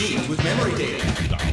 machines with memory data.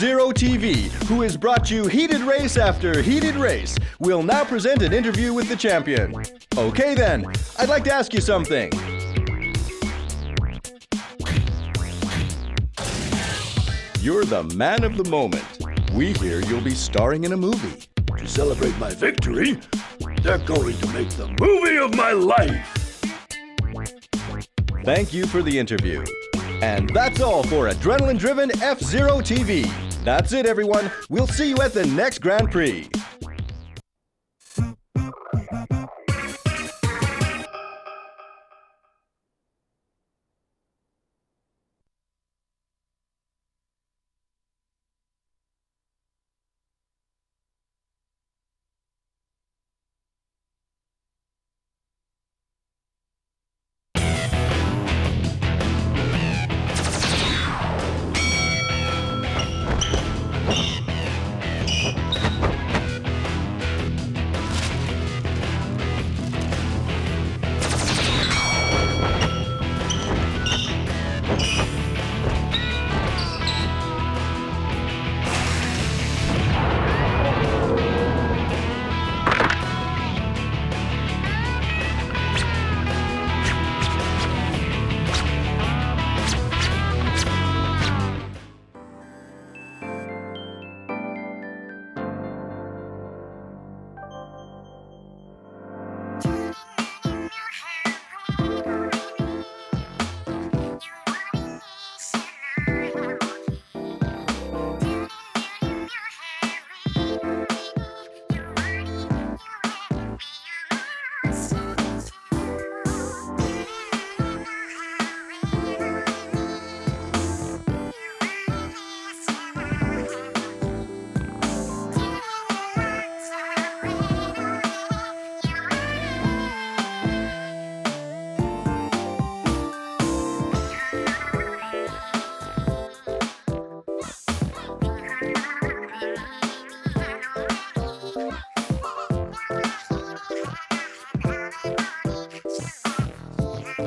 F-Zero TV, who has brought you heated race after heated race, will now present an interview with the champion. Okay then, I'd like to ask you something. You're the man of the moment. We hear you'll be starring in a movie. To celebrate my victory, they're going to make the movie of my life. Thank you for the interview. And that's all for Adrenaline Driven F Zero TV. That's it, everyone. We'll see you at the next Grand Prix.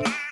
Bye.